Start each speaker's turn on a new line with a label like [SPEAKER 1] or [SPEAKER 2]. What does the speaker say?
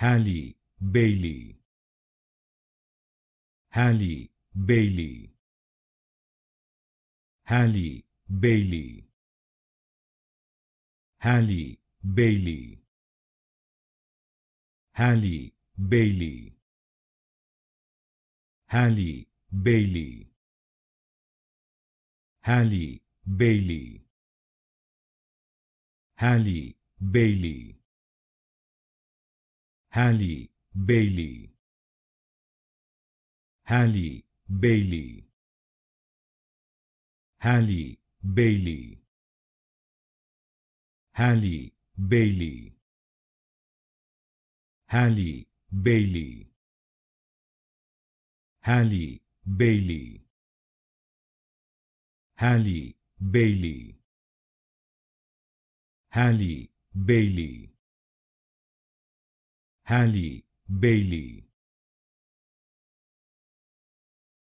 [SPEAKER 1] Halle Bailey. Halle Bailey. Halle Bailey. Halle Bailey. Halle Bailey. Halle Bailey. Halle Bailey. Halle Bailey Halle Bailey. Halle Bailey. Halle Bailey. Halle Bailey. Halle Bailey. Halle Bailey. Halle Bailey. Halle Bailey Halle Bailey.